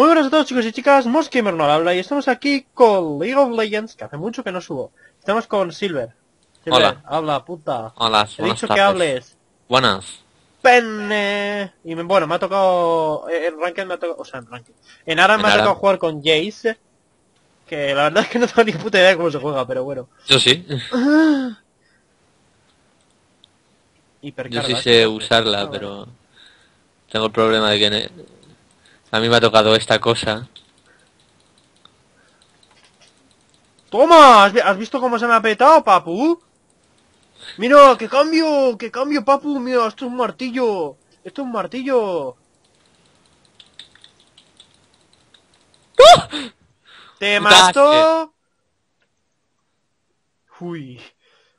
Muy buenas a todos chicos y chicas, Mosgamer no habla y estamos aquí con League of Legends, que hace mucho que no subo. Estamos con Silver. Silver, Hola. habla, puta. Hola, He dicho que hables. Buenas. Penne. Y me- bueno, me ha tocado... En Ranked me ha tocado... O sea, en Ranked. En Aram En me ha tocado jugar con Jace. Que la verdad es que no tengo ni puta idea de cómo se juega, pero bueno. Yo sí. Yo sí sé usarla, Ah, pero... Tengo el problema de que... A mí me ha tocado esta cosa. ¡Toma! ¿Has, vi- has visto cómo se me ha petado, papu? Mira, que cambio, que cambio, papu, mira, esto es un martillo. Esto es un martillo. ¡Te Puta, mato! Uy,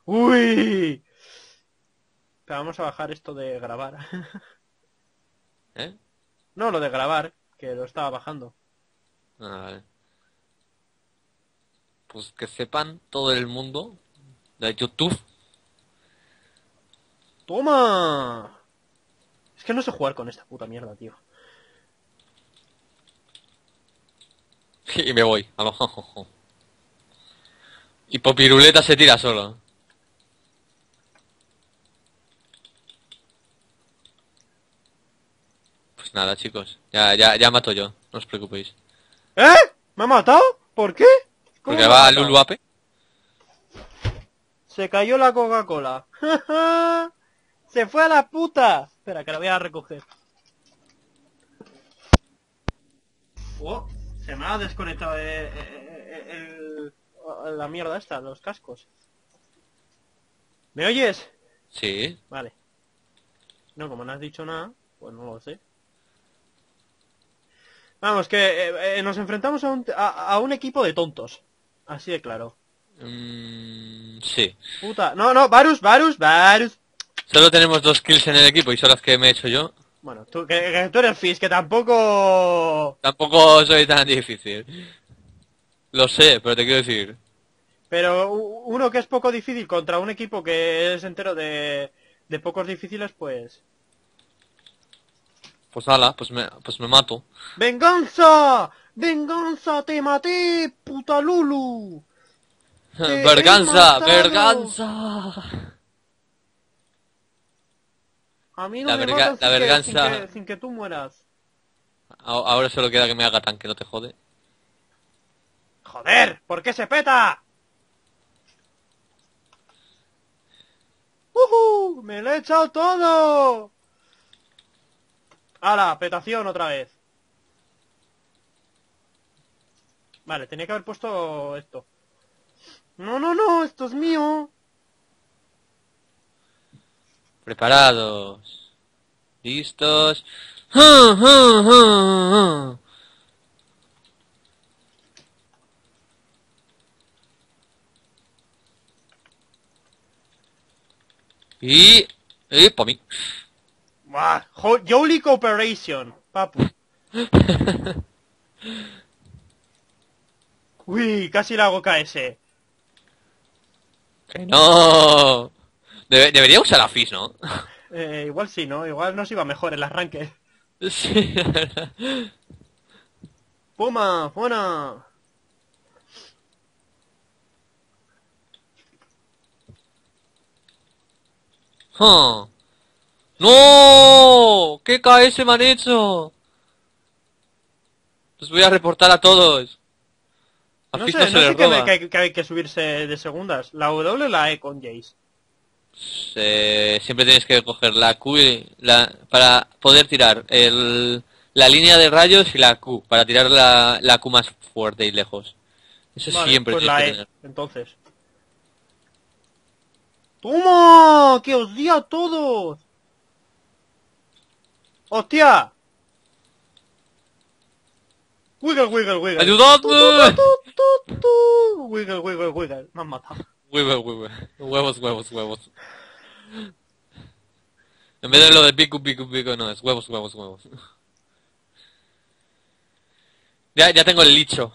uy. Pero vamos a bajar esto de grabar. ¿Eh? no, lo de grabar, que lo estaba bajando. Ah, vale. Pues que sepan todo el mundo de YouTube ¡Toma! Es que no sé jugar con esta puta mierda, tío. y me voy. A lo jojojo. Y Popiruleta se tira solo. Pues nada, chicos. Ya, ya, ya mato yo. No os preocupéis. ¿Eh? ¿Me ha matado? ¿Por qué? ¿Cómo Porque va matado? Lulu Ape. Se cayó la Coca-Cola. Se fue a la puta. Espera, que la voy a recoger. Oh, se me ha desconectado eh, eh, eh, el- el- la mierda esta, los cascos. ¿Me oyes? Sí. Vale. No, como no has dicho nada, pues no lo sé. Vamos, que eh, eh, nos enfrentamos a un, a, a un equipo de tontos. Así de claro. Mm, sí. Puta. No, no, Varus, Varus, Varus. Solo tenemos dos kills en el equipo y son las que me he hecho yo. Bueno, tú, que, que tú eres Fizz, que tampoco... Tampoco soy tan difícil. Lo sé, pero te quiero decir. Pero uno que es poco difícil contra un equipo que es entero de, de pocos difíciles, pues... Pues nada, pues me, pues me mato. ¡Venganza! ¡Venganza! ¡Te maté, puta Lulu! ¡Verganza! ¡Verganza! A mí no La me verga- la sin, verganza. Que, sin, que, sin que tú mueras. Ahora solo queda que me haga tanque, no te jode. ¡Joder! ¿Por qué se peta? ¡Ujú! ¡Me lo he echado todo! ¡Hala! Petación otra vez. Vale, tenía que haber puesto esto. No, no, no, esto es mío. Preparados. Listos. Y... Y para mí. Jo- Jolly Cooperation, papu. Uy, casi la hago KS. ¡Que no! Debe- debería usar la Fizz, ¿no? Eh, igual sí, ¿no? Igual nos iba mejor el arranque. sí, la verdad. Puma, buena. ¡Ja! ¡No! ¿Qué KS me han hecho? Los voy a reportar a todos. A No sé, no sé que, hay- que hay que subirse de segundas. La W o la E con Jace. Eh, siempre tienes que coger la Q y la, para poder tirar el, la línea de rayos y la Q, para tirar la, la Q más fuerte y lejos. Eso Vale, siempre pues la E, tener. entonces. ¡Toma! ¡Que os di a todos! ¡Hostia! Wiggle, wiggle, wiggle. ¡Ayudadme! Tu, tu, tu, tu, tu. Wiggle, wiggle, wiggle. Me han matado. Huevos, huevos, huevos, huevos, huevos. En vez de lo de pico, pico, pico, no, es huevos, huevos, huevos. Ya, ya tengo el licho.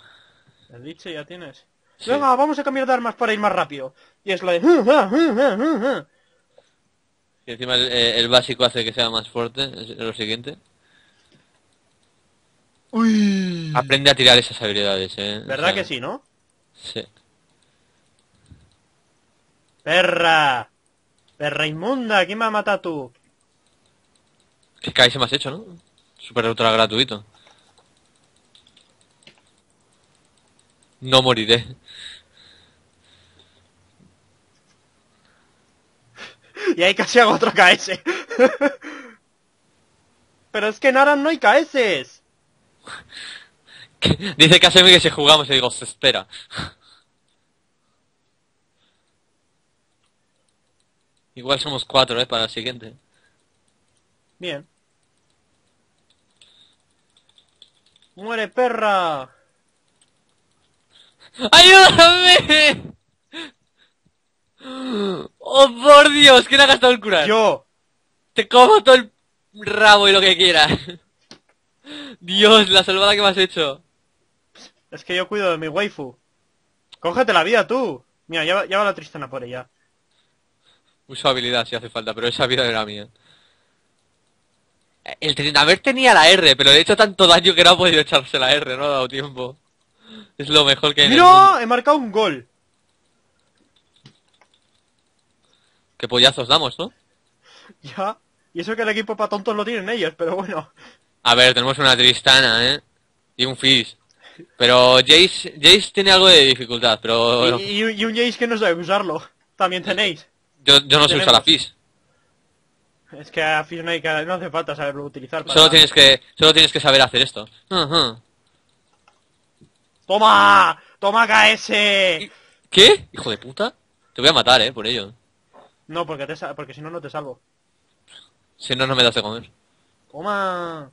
¿El dicho ya tienes? Sí. Venga, vamos a cambiar de armas para ir más rápido. Y es la de... "Uh, Y encima el, eh, el básico hace que sea más fuerte, es lo siguiente. Uy. Aprende a tirar esas habilidades, eh. O ¿Verdad sea, que sí, no? Sí. Perra. Perra inmunda, ¿quién me ha matado tú? ¿Qué cae se me has hecho, no? Super ultra gratuito. No moriré. Y ahí casi hago otro KS. Pero es que en Aran no hay KS. Dice Casemi que si jugamos y digo, se espera. Igual somos cuatro, eh, para el siguiente. Bien. Muere perra. ¡Ayúdame! ¡Oh, por Dios! ¿Quién ha gastado el curar? Yo. Te como todo el rabo y lo que quieras. Dios, la salvada que me has hecho. Es que yo cuido de mi waifu. Cógete la vida tú. Mira, ya va, ya va la Tristana por ella. Uso habilidad si hace falta, pero esa vida era mía. El Trindamer tenía la R, pero le he hecho tanto daño que no ha podido echarse la R, no ha dado tiempo. Es lo mejor que. ¡Mira! He marcado un gol. Qué pollazos damos, ¿no? Ya. Y eso que el equipo para tontos lo tienen ellos, pero bueno. A ver, tenemos una Tristana, ¿eh? Y un Fizz. Pero Jace, Jace tiene algo de dificultad, pero Y, y- y un Jace que no sabe usarlo. También tenéis. yo, yo no sé usar la. Fizz. Es que a Fizz no, hay que- no hace falta saberlo utilizar. para- Solo tienes que, solo tienes que saber hacer esto. ¡Toma! ¡Toma KS! ¿Qué? Hijo de puta. Te voy a matar, eh, por ello. No, porque, te porque si no, no te salvo. Si no, no me das de comer. ¡Toma!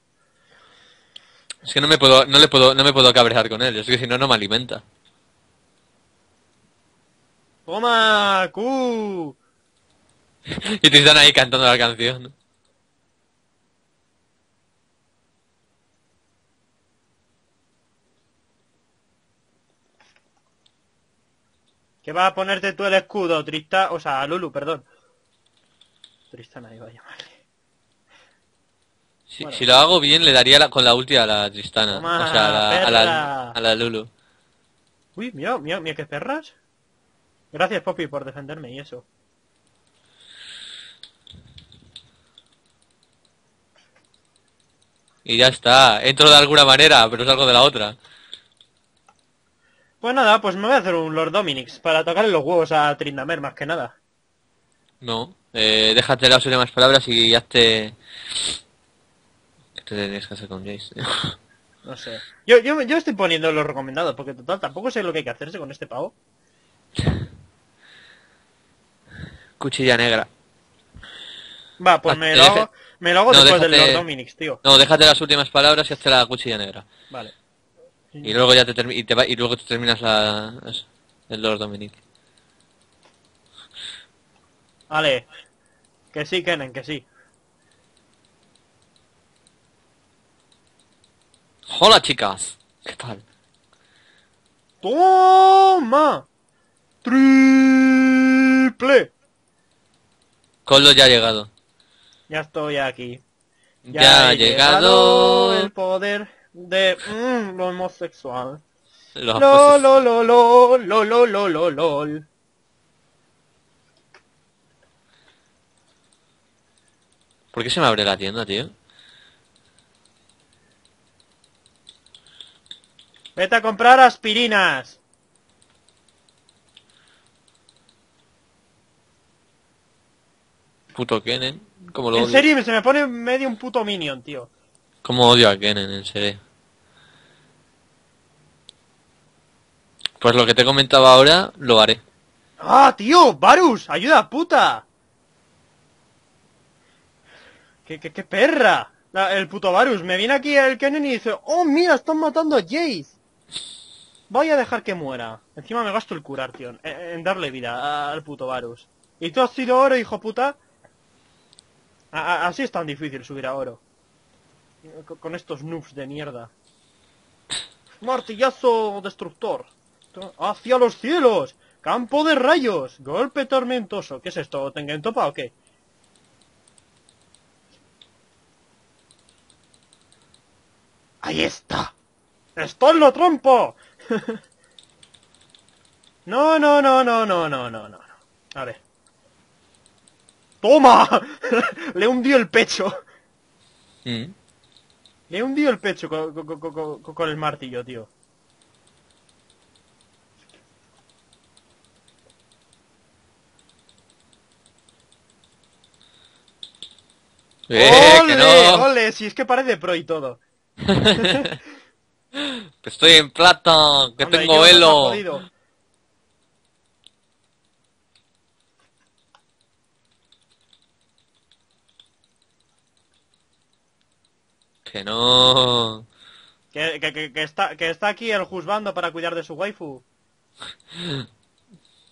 Es que no me puedo, no le puedo, no me puedo cabrear con él. Es que si no, no me alimenta. ¡Toma! ¡Q! Y te están ahí cantando la canción. Que va a ponerte tú el escudo, Tristana... O sea, Lulu, perdón. Tristana iba a llamarle. Si, Bueno. si lo hago bien, le daría la- con la ulti a la Tristana. Toma, o sea, a la, a la, perra. a la Lulu. Uy, mira, mira, mira qué perras. Gracias, Poppy, por defenderme y eso. Y ya está. Entro de alguna manera, pero salgo de la otra. Pues nada, pues me voy a hacer un Lord Dominix para tocarle los huevos a Trindamer más que nada. No. Eh, déjate las últimas palabras y hazte... ¿Qué te tenías que hacer con Jace? No sé. Yo, yo, yo estoy poniendo los recomendados, porque total tampoco sé lo que hay que hacerse con este pavo. Cuchilla negra. Va, pues Ah, me eh, lo deje- hago, me lo hago no, después del déjate- Lord Dominix, tío. No, déjate las últimas palabras y hazte la cuchilla negra. Vale. Y luego ya te y, te va- y luego te terminas la el Lord Dominic. Vale. Que sí, Kennen, que sí. Hola chicas. ¿Qué tal? ¡Toma! ¡Triple! Colo ya ha llegado. Ya estoy aquí. Ya, ha llegado. el poder de mm, lo homosexual. Lo, apuestos- lo, lo, lo, lo, lo, lo, lo, lol. ¿Por qué se me abre la tienda, tío? Vete a comprar aspirinas. Puto Kennen. Como lo En odio. serio, se me pone medio un puto minion, tío. Como odio a Kennen, en serio. Pues lo que te comentaba ahora, lo haré. ¡Ah, tío! ¡Varus! ¡Ayuda, puta! ¡Qué, qué, qué perra! El puto Varus. Me viene aquí el Kennen y dice, ¡Oh, mira! Están matando a Jace. Voy a dejar que muera. Encima me gasto el curar, tío. En, darle vida al puto Varus. ¿Y tú has sido oro, hijo puta? Así es tan difícil subir a oro. Con, estos noobs de mierda. Martillazo destructor. ¡Hacia los cielos! ¡Campo de rayos! ¡Golpe tormentoso! ¿Qué es esto? ¿Tengen topa o qué? ¡Ahí está! ¡Estoy lo trompo! no, no, no, no, no, no, no, no. A ver. ¡Toma! Le hundió el pecho. Mm. Le hundió el pecho con, con- con- con- con- con el martillo, tío. ¡Eh, ¡Ole! no! ¡Ole! Si es que parece pro y todo. Que estoy en plata, que tengo no te has velo. jodido. Que no. Que, que, que, que está, que está aquí el juzgando para cuidar de su waifu.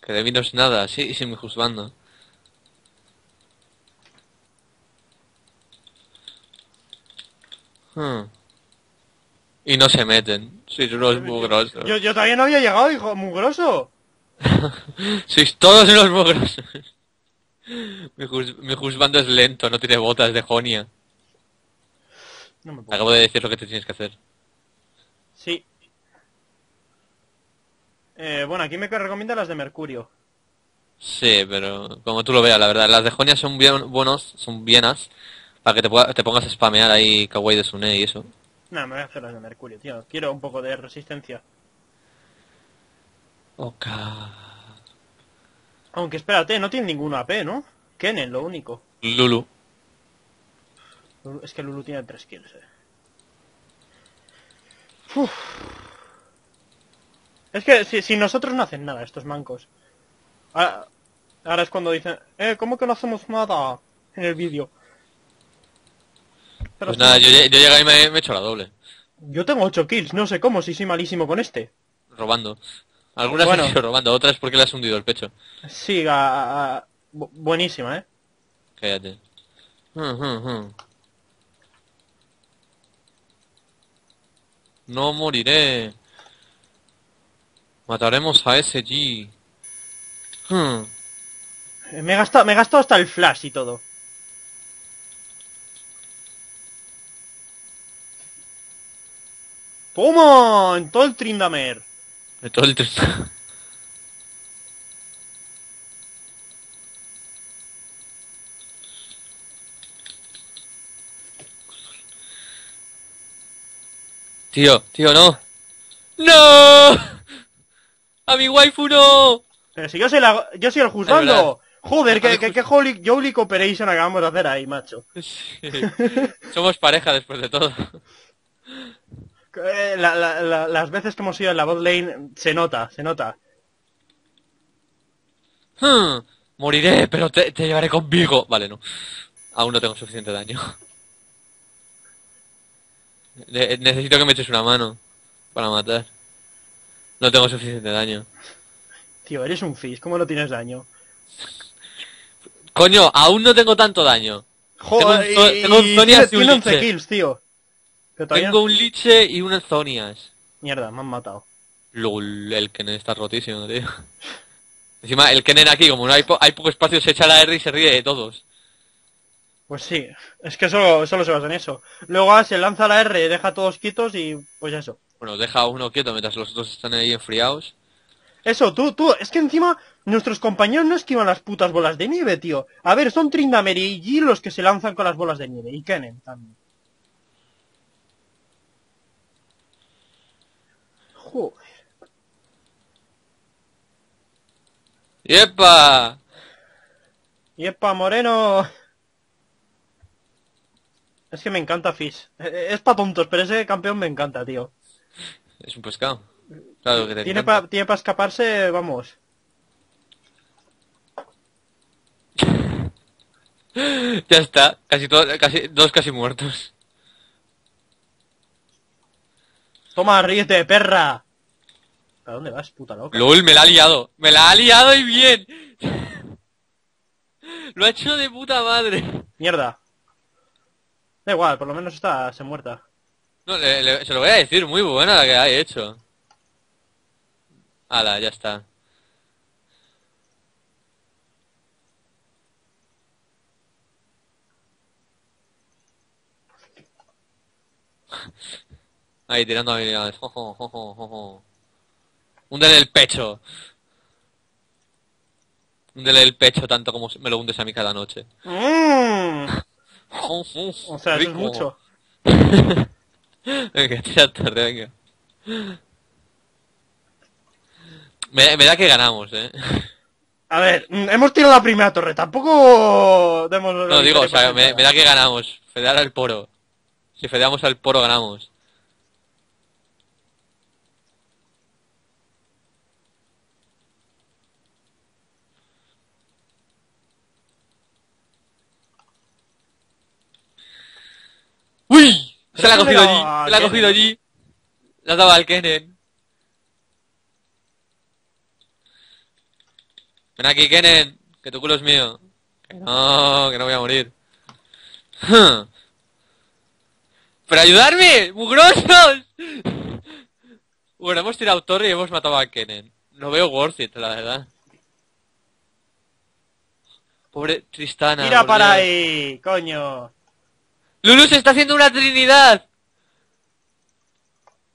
Que de mí no es nada, sí, sí me juzgando. Hmm. Y no se meten. Sois unos mugrosos. Yo, yo todavía no había llegado, hijo, mugroso. Sois todos unos mugrosos. Mi, juz- mi juzgando es lento, no tiene botas de Jonia. No me puedo. Acabo de decir lo que te tienes que hacer. Sí. Eh, bueno, aquí me recomienda las de Mercurio. Sí, pero como tú lo veas, la verdad. Las de Jonia son bien buenos, son bienas. Para que te, pueda- te pongas a spamear ahí Kawaii de Sune y eso. No, me voy a hacer las de Mercurio, tío. Quiero un poco de resistencia. Ok. Aunque espérate, no tiene ningún AP, ¿no? Kennen, lo único. Lulu. Lulu- Es que Lulu tiene 3 kills, eh. Uf. Es que si, si nosotros no hacen nada, estos mancos. Ahora, ahora es cuando dicen, eh, ¿cómo que no hacemos nada en el vídeo? Pues es nada, yo, yo llegué y me, me he hecho la doble. yo tengo 8 kills, no sé cómo, si soy malísimo con este. Robando. Algunas Bueno. he hecho robando, otras porque le has hundido el pecho. Sí, a- a- a- bu- buenísima, ¿eh? Cállate. Hmm, hmm, hmm. No moriré. Mataremos a ese G. Hmm. Me he gastado, me he gastado hasta el flash y todo. ¡Toma! En todo el Trindamer. De todo el tren. Tío, tío, no. ¡No! ¡A mi waifu no! Pero si yo soy, la, yo soy el juzgando. Joder, que, Vale, que, que holy, Jolly Cooperation acabamos de hacer ahí, macho. Sí. Somos pareja después de todo. Eh, la- la- la- las veces que hemos ido en la bot lane se nota, se nota. Hmm, Moriré, pero te, te llevaré conmigo. Vale, no. Aún no tengo suficiente daño. Ne- necesito que me eches una mano para matar. No tengo suficiente daño. Tío, eres un fish, ¿cómo no tienes daño? Coño, aún no tengo tanto daño. Joder, Tengo un y- tengo un y Zonias y un tiene 11 Liche. kills, tío. Todavía Tengo un liche y unas zonias. Mierda, me han matado. Lol, el Kennen está rotísimo, tío. Encima, el Kennen aquí, como no hay, po- hay poco espacio, se echa la R y se ríe de todos. Pues sí, es que solo, solo se basa en eso. Luego A se lanza la R, deja a todos quietos y pues eso. Bueno, deja a uno quieto mientras los otros están ahí enfriados. Eso, tú, tú, es que encima nuestros compañeros no esquivan las putas bolas de nieve, tío. A ver, son Trindamer y G los que se lanzan con las bolas de nieve. Y Kennen también. Joder. ¡Yepa! Yepa, Moreno. Es que me encanta Fish. Eh, Es pa' tontos, pero ese campeón me encanta, tío. Es un pescado. Claro que te Tiene para pa escaparse, vamos. Ya está, casi, todo, casi dos casi muertos. Toma, ríete, perra. ¿A dónde vas, puta loca? LOL, me la ha liado. Me la ha liado y bien. Lo ha hecho de puta madre. Mierda. Da igual, por lo menos está se muerta. No, le- le- se lo voy a decir, muy buena la que ha hecho. Ala, ya está. Ahí, tirando habilidades. Jojo, jojo, jojo. Húndele el pecho. Húndele el pecho tanto como me lo hundes a mí cada noche. Mm. O sea, eso es mucho. venga, venga. Me, me da que ganamos, eh. A ver, mm, hemos tirado la primera torre, tampoco demos... No, digo, o sea, me, da que ganamos. Fedear al poro. Si fedeamos al poro, ganamos. ¡Uy! Se la ha cogido allí. Se la ha cogido allí. La daba al Kennen. Ven aquí, Kennen. Que tu culo es mío. Que no, que no voy a morir. ¡Pero ayudarme! ¡Mugrosos! Bueno, hemos tirado torre y hemos matado a Kennen. No veo worth it, la verdad. Pobre Tristana. Tira para ahí, coño. Lulu se está haciendo una trinidad.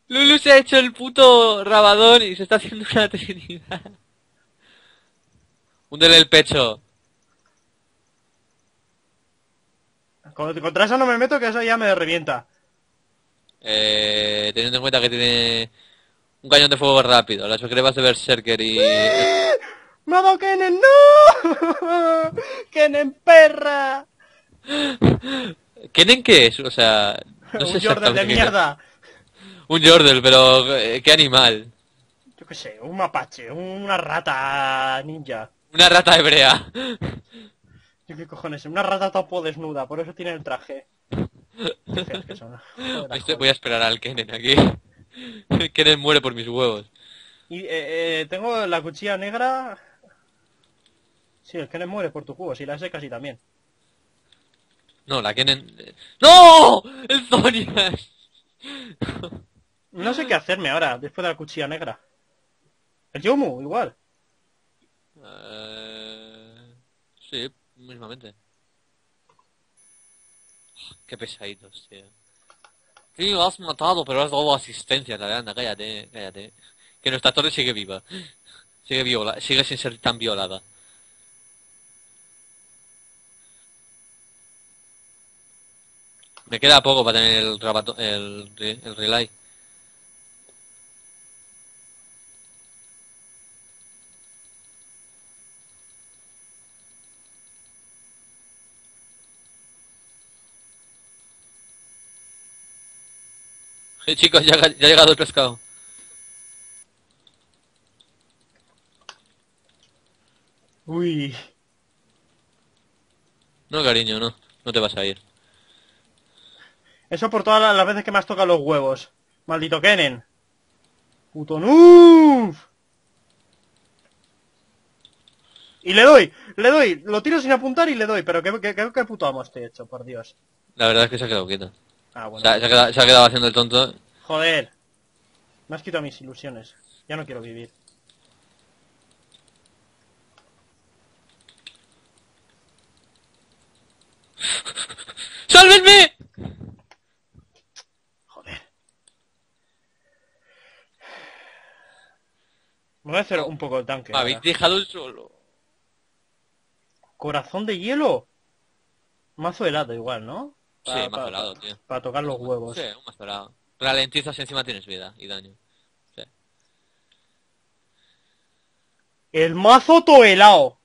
Lulu se ha hecho el puto rabadón y se está haciendo una trinidad. Húndele el pecho. Con- Contra esa no me meto, que eso ya me revienta. Eh, teniendo en cuenta que tiene un cañón de fuego rápido, las crevas de Berserker y... ¡Me ha dado Kennen! ¡No! ¡Kennen, perra! ¿Kennen qué es? O sea... No sé Un Jordan de mierda. Un Jordel, pero eh, ¿qué animal? Yo qué sé, un mapache, una rata ninja. Una rata hebrea. Yo qué cojones, una rata topo desnuda, por eso tiene el traje. Qué feas que son. Joder, joder. voy a esperar al Kennen aquí. Kennen muere por mis huevos. Y eh, eh, tengo la cuchilla negra. Sí, el Kennen muere por tu juego, si la sé casi también. No, la Kennen... ¡No! ¡El Zonias! No sé qué hacerme ahora, después de la cuchilla negra. El Yomu, igual. Eh, Sí, mismamente. Qué pesaditos, tío. Sí, lo has matado, pero has dado asistencia, la verdad. Cállate, cállate. Que nuestra torre sigue viva. Sigue viola, sigue sin ser tan violada. Me queda poco para tener el rabato, el, el relay. Eh, chicos, ya, ya ha llegado el pescado. Uy. No, cariño, no. No te vas a ir. Eso por todas las veces que me has tocado los huevos. Maldito Kennen. Puto noob. Y le doy, le doy, lo tiro sin apuntar y le doy, pero qué, qué, qué, qué puto amo estoy hecho, por Dios. La verdad es que se ha quedado quieto. Ah, bueno. se ha quedado, se ha quedado haciendo el tonto. Joder. Me has quitado mis ilusiones. Ya no quiero vivir. ¡Sálvenme! Joder. Me voy a hacer un poco el tanque. Me habéis dejado solo. Corazón de hielo. Mazo helado igual, ¿no? Sí, Pa- más pa- helado, tío. Para tocar los huevos. Sí, un más helado. Ralentizas y encima tienes vida y daño. Sí. El mazo toelao.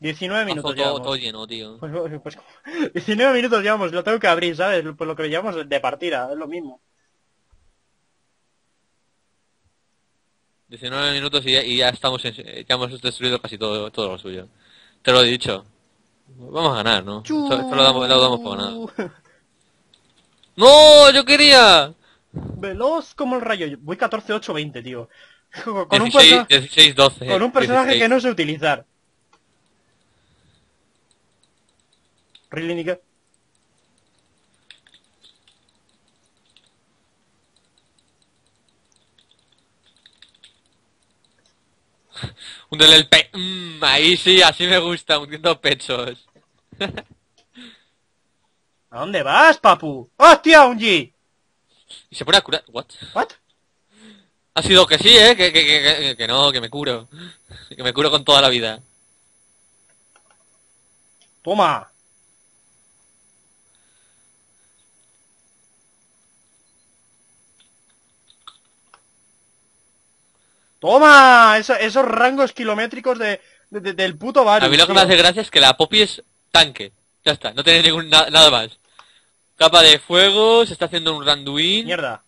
19 Mazo minutos todo, llevamos. todo lleno, tío. Pues, pues, pues, 19 minutos llevamos, lo tengo que abrir, ¿sabes? Por lo que llevamos de partida, es lo mismo. 19 minutos y ya, y ya estamos en- ya hemos destruido casi todo, todo lo suyo. Te lo he dicho. Vamos a ganar, ¿no? Esto, esto lo, damos, lo damos por ganado. ¡No! ¡Yo quería! Veloz como el rayo. Voy 14-8-20, tío. Con un, 16, perso- 16, 12. con un personaje 16. que no sé utilizar. Really, nigga? Húndele el pe... Mm, ahí sí, así me gusta, hundiendo pechos. ¿A dónde vas, papu? ¡Hostia, un G! Y se pone a curar. ¿What? ¿What? Ha sido que sí, ¿eh? Que, que, que- que no, que me curo. Que me curo con toda la vida. Toma. Toma. Eso- esos rangos kilométricos de, de- de- del puto Varus. A mí lo que tío. me hace gracia es que la Poppy es tanque. Ya está, no tiene ningún na- nada más. Capa de fuego, se está haciendo un Randuin. Mierda.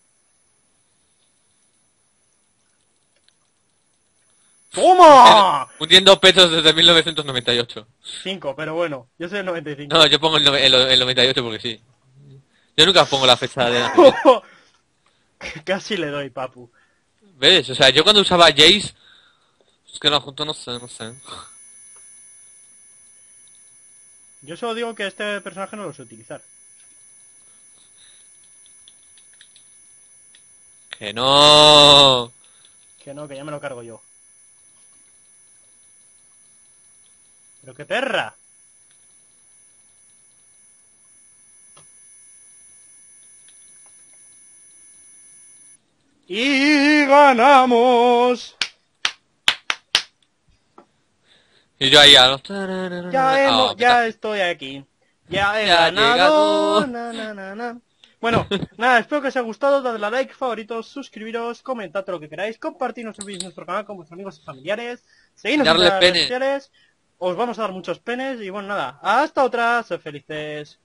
¡Toma! Hundiendo pesos desde 1998. 5, pero bueno, yo soy el 95. No, yo pongo el, el, el 98 porque sí. Yo nunca pongo la fecha de nacimiento. Casi le doy, papu. ¿Ves? O sea, yo cuando usaba Jace... Es que no, junto no sé, no sé. Yo solo digo que este personaje no lo sé utilizar. Que no. Que no, que ya me lo cargo yo. Pero qué perra. Y ganamos. Y yo ahí. Ya, Ah, hemos- me ya estoy aquí. Ya he Ya ganado. Na, na, na, na. Bueno, nada, espero que os haya gustado, dadle a like, favoritos, suscribiros, comentad todo lo que queráis, compartir nuestro vídeo en nuestro canal con vuestros amigos y familiares, seguidnos en las redes sociales, os vamos a dar muchos penes y bueno, nada, hasta otra, sed felices.